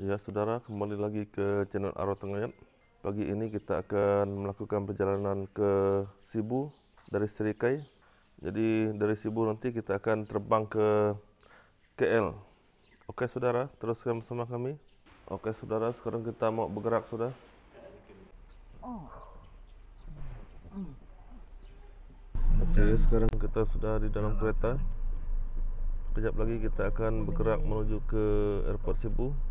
Ya saudara, kembali lagi ke channel Arwah Tengayat. Pagi ini kita akan melakukan perjalanan ke Sibu dari Serikai. Jadi dari Sibu nanti kita akan terbang ke KL. Oke saudara, teruskan bersama kami. Oke saudara, sekarang kita mau bergerak sudah. Oke, sekarang kita sudah di dalam kereta. Kejap lagi kita akan bergerak menuju ke airport Sibu.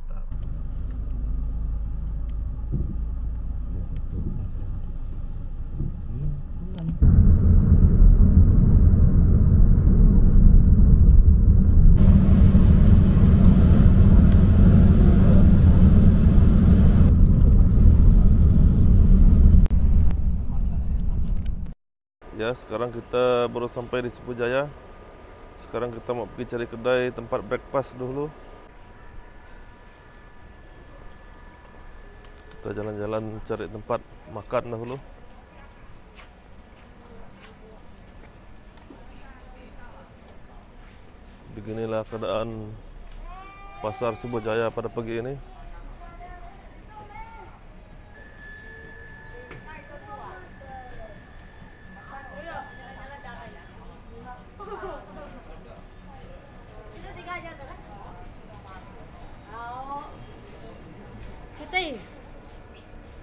Ya, sekarang kita baru sampai di Sibu Jaya. Sekarang kita mau pergi cari kedai tempat breakfast dulu. Kita jalan-jalan cari tempat makan dahulu. Beginilah keadaan pasar Sibu Jaya pada pagi ini.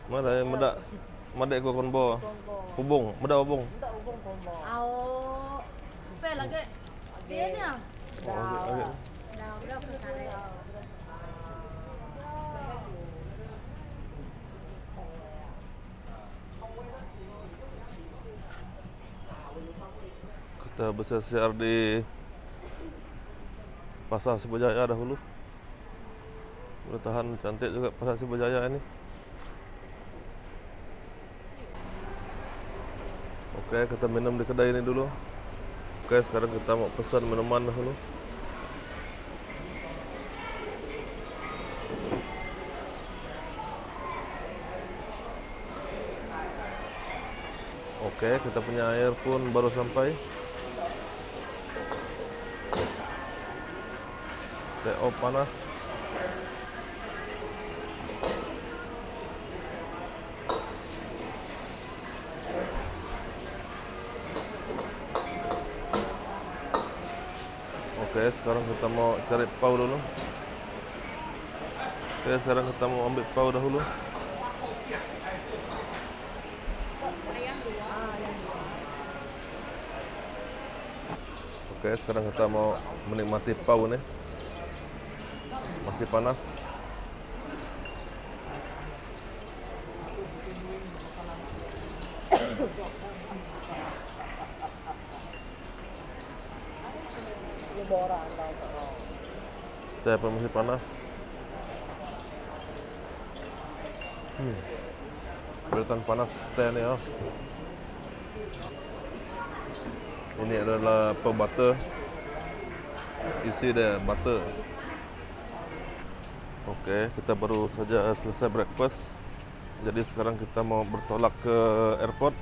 Mana yang medak? Medak gua kon bo. Hubung, medak hubung. Ao. Pe lagi. Dia ni ah. Oh, okey, okey. Dah berapa kali? Kita bersiar di Pasar Sibujaya dahulu. Boleh tahan cantik juga Pasar Sibujaya ini. Oke, kita minum di kedai ini dulu. Oke, sekarang kita mau pesan minuman dahulu. Oke, kita punya air pun baru sampai. TO panas. Oke, sekarang kita mau cari pau dulu. Oke, sekarang kita mau ambil pau dahulu. Oke, sekarang kita mau menikmati pau nih. Masih panas. Teh apa masih panas? Hmm. Kelihatan panas teh ni oh. Ini adalah pau butter. Isi dia butter. Oke, kita baru saja selesai breakfast. Jadi sekarang kita mau bertolak ke airport.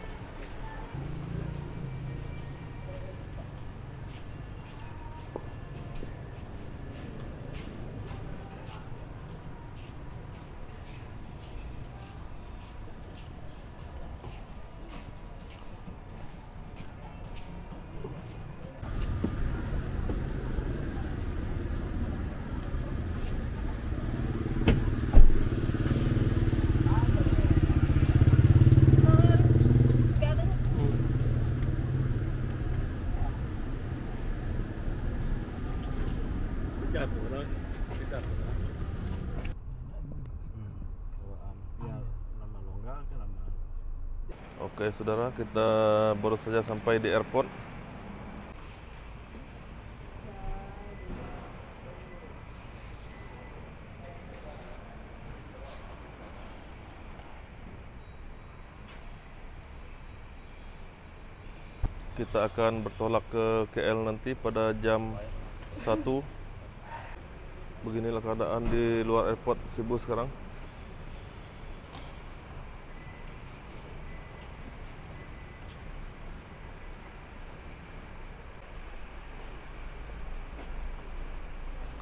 Oke, saudara, kita baru saja sampai di airport. Kita akan bertolak ke KL nanti pada jam 1. Beginilah keadaan di luar airport Sibu sekarang.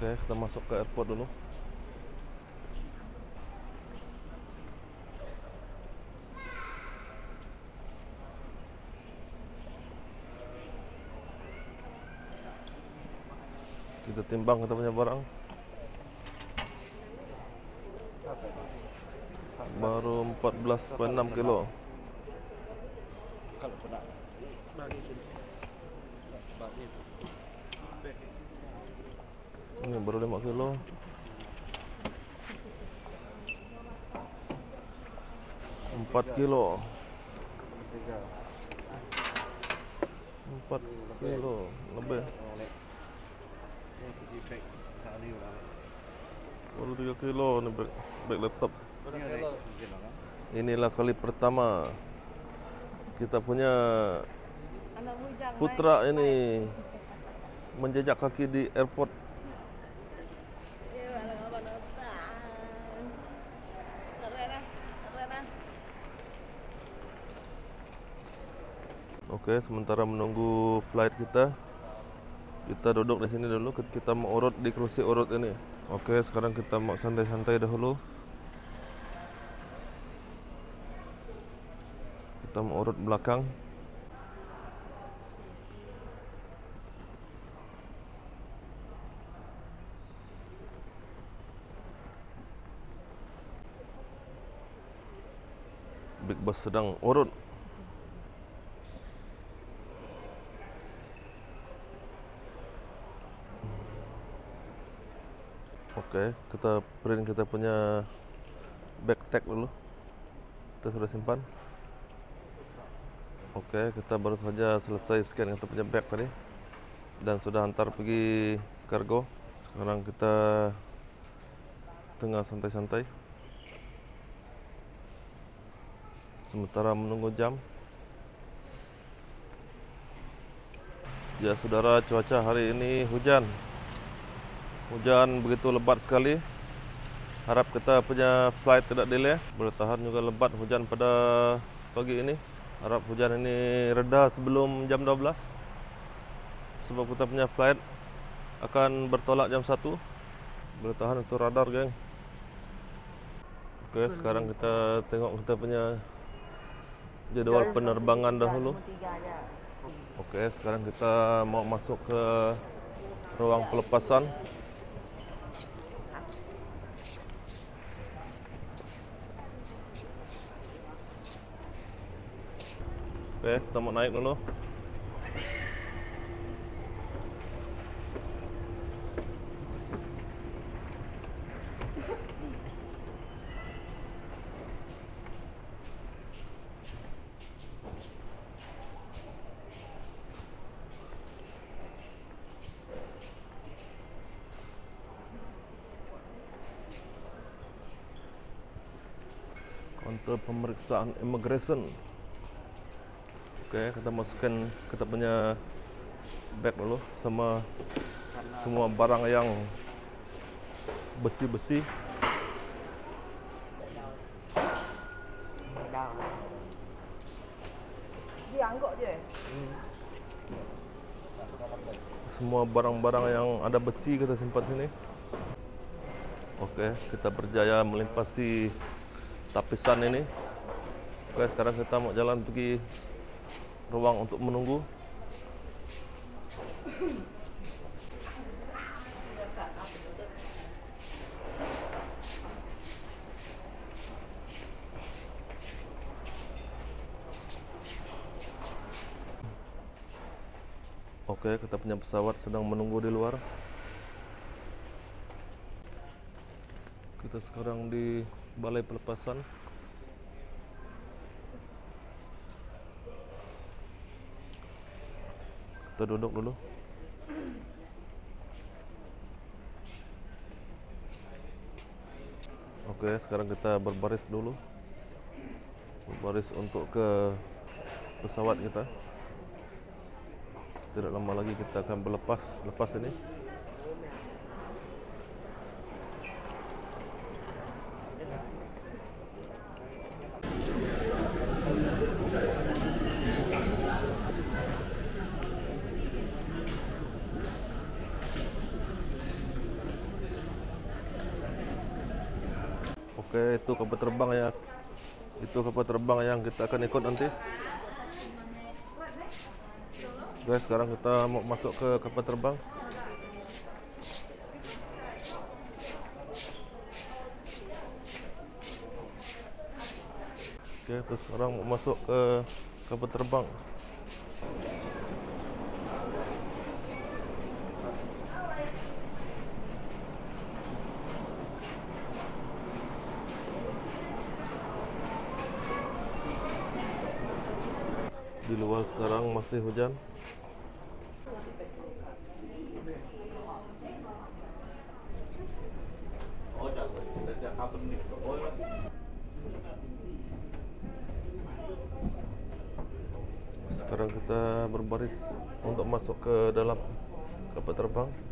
Oke, kita masuk ke airport dulu. Kita timbang kita punya barang. Baru 14.6 kilo. Kalau kena bagi sini. Bagi. Ini baru 5 kilo. Empat kilo. Empat kilo lebih. Baru tiga kilo ni back, laptop. Inilah kali pertama kita punya putra ini menjejak kaki di airport. Oke, sementara menunggu flight kita, kita duduk di sini dulu. Kita mau urut di kursi urut ini. Oke, sekarang kita mau santai-santai dahulu. Kita mau urut belakang. Big Boss sedang urut. Oke, kita print kita punya back tag dulu. Kita sudah simpan. Oke, kita baru saja selesai scan kita punya bag tadi dan sudah hantar pergi kargo. Sekarang kita tengah santai-santai. Sementara menunggu jam. Ya, saudara, cuaca hari ini hujan. Hujan begitu lebat sekali. Harap kita punya flight tidak delay. Boleh tahan juga lebat hujan pada pagi ini. Harap hujan ini reda sebelum jam 12. Sebab kita punya flight akan bertolak jam 1. Boleh tahan itu radar, geng. Oke, sekarang kita tengok kita punya jadwal penerbangan dahulu. Oke, sekarang kita mau masuk ke ruang pelepasan. Oke, kita mau naik dulu. Untuk pemeriksaan immigration. Oke, kita masukkan kita punya bag dulu sama semua barang yang besi-besi. Semua barang-barang yang ada besi kita simpan sini. Oke, kita berjaya melintasi tapisan ini. Oke, sekarang kita mau jalan pergi ruang untuk menunggu. Oke, kita punya pesawat sedang menunggu di luar. Kita sekarang di balai pelepasan. Kita duduk dulu. Oke, sekarang kita berbaris dulu. Berbaris untuk ke pesawat kita. Tidak lama lagi kita akan berlepas lepas ini. itu kapal terbang yang itu kapal terbang yang kita akan ikut nanti. Guys sekarang kita mau masuk ke kapal terbang. Okay, terus sekarang mau masuk ke kapal terbang. di luar sekarang masih hujan. Sekarang kita berbaris untuk masuk ke dalam kapal terbang.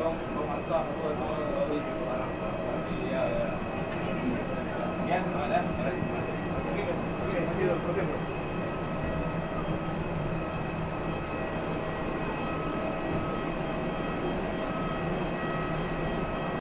不用很慌或者说